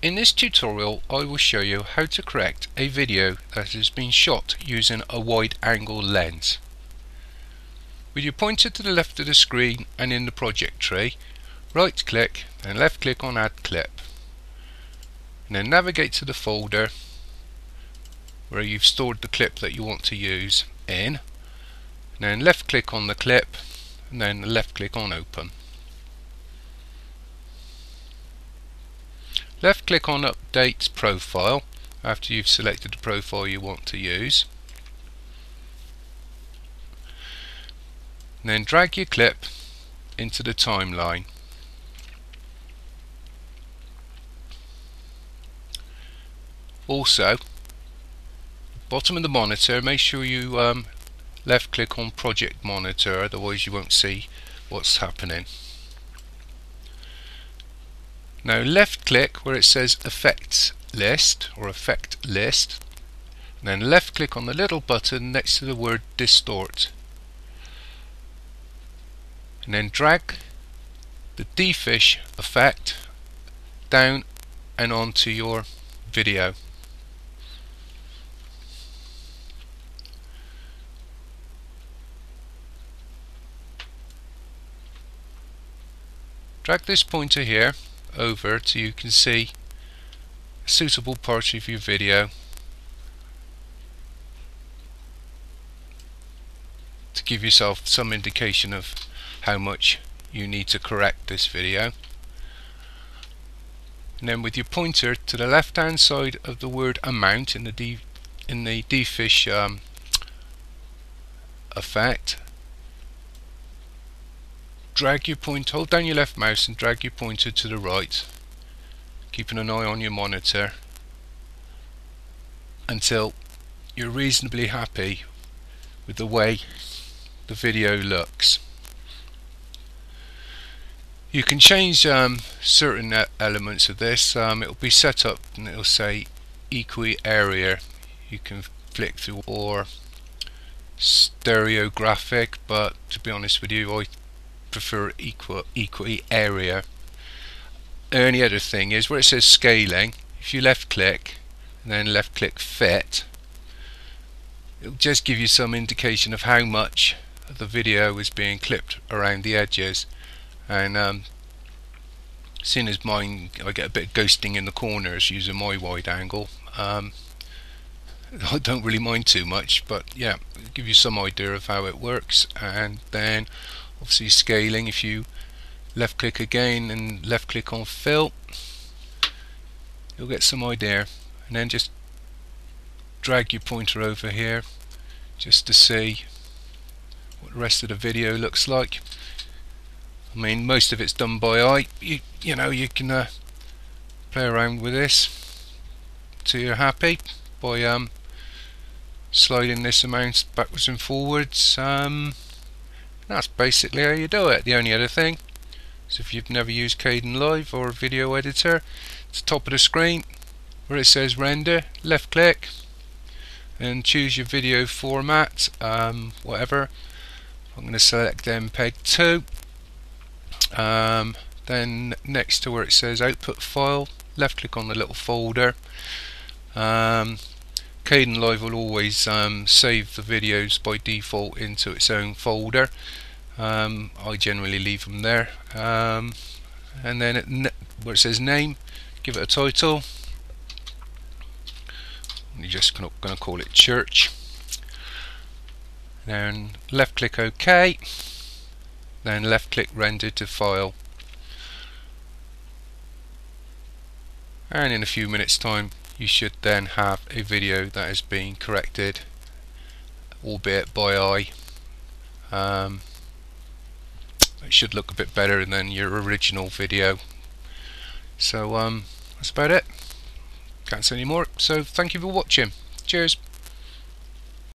In this tutorial I will show you how to correct a video that has been shot using a wide angle lens. With your pointer to the left of the screen and in the project tree, right click and left click on add clip. And then navigate to the folder where you've stored the clip that you want to use in. And then left click on the clip and then left click on open. Left click on Update Profile after you've selected the profile you want to use. Then drag your clip into the timeline. Also, bottom of the monitor, make sure you um, left click on Project Monitor, otherwise you won't see what's happening. Now left click where it says effects list or effect list and then left click on the little button next to the word distort. And then drag the defish effect down and onto your video. Drag this pointer here over so you can see a suitable part of your video. To give yourself some indication of how much you need to correct this video. And then with your pointer to the left hand side of the word amount in the D in the defish um, effect drag your point, hold down your left mouse and drag your pointer to the right keeping an eye on your monitor until you're reasonably happy with the way the video looks. You can change um, certain elements of this. Um, it'll be set up and it'll say equi area. You can flick through or stereographic, but to be honest with you, I prefer equal equal area. Only other thing is where it says scaling, if you left click and then left click fit, it'll just give you some indication of how much the video is being clipped around the edges. And um, seeing as mine, I get a bit of ghosting in the corners using my wide angle. Um, I don't really mind too much, but yeah, give you some idea of how it works. And then obviously scaling. If you left click again and left click on fill you'll get some idea. And then just drag your pointer over here just to see what the rest of the video looks like. I mean most of it's done by eye. You, you know you can uh, play around with this till you're happy. By um, sliding this amount backwards and forwards um, that's basically how you do it. The only other thing is if you've never used Kdenlive or a video editor, it's the top of the screen where it says render, left click and choose your video format, um, whatever. I'm going to select MPEG 2. Um, then next to where it says output file, left click on the little folder. Um, Kdenlive will always um, save the videos by default into its own folder. Um, I generally leave them there. Um, and then where it says name, give it a title. You're just going to call it church. Then left click OK. Then left click render to file. And in a few minutes time you should then have a video that is being corrected albeit by eye. Um, it should look a bit better than your original video. So um, that's about it. Can't say any more. So thank you for watching. Cheers